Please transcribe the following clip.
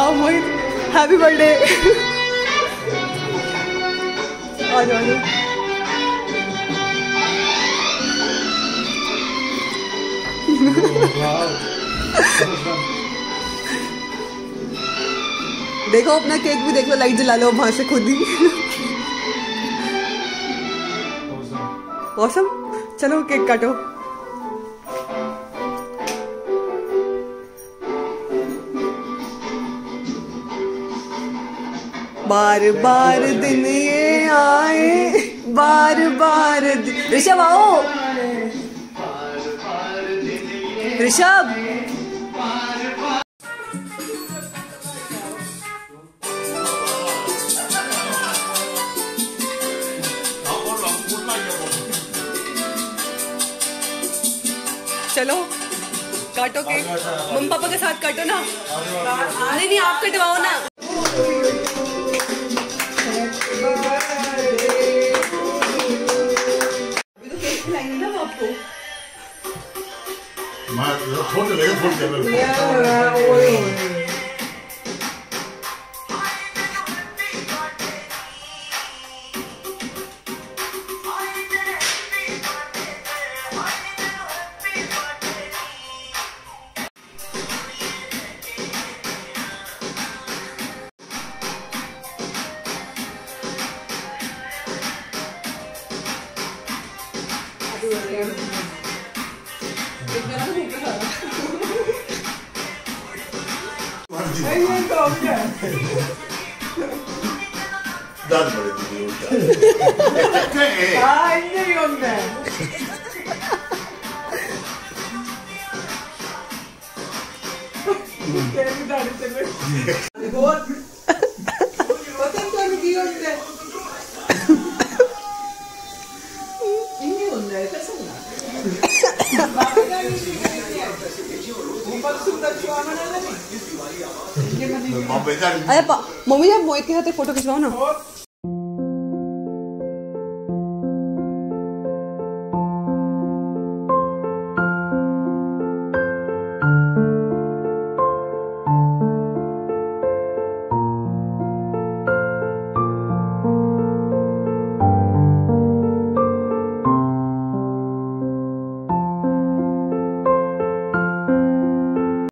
Oh, Happy birthday! देखो अपना cake भी देख लो लाइट जला लो वहाँ से खुद ही मौसम चलो, केक काटो। बार बार दिन आए बार बार ऋषभ आओ। ऋषभ। चलो, काटो केक। मम्मी पापा के साथ काटो ना। नहीं नहीं, आप कटवाओ ना। फोन कर फोन कर Thank you. 誰のレビューを見たああ、いいね、読んで。手打たれてる。終わって。私だけ読んで。मम्मी आप मोहित के साथ फ़ोटो खिंचवाओ ना।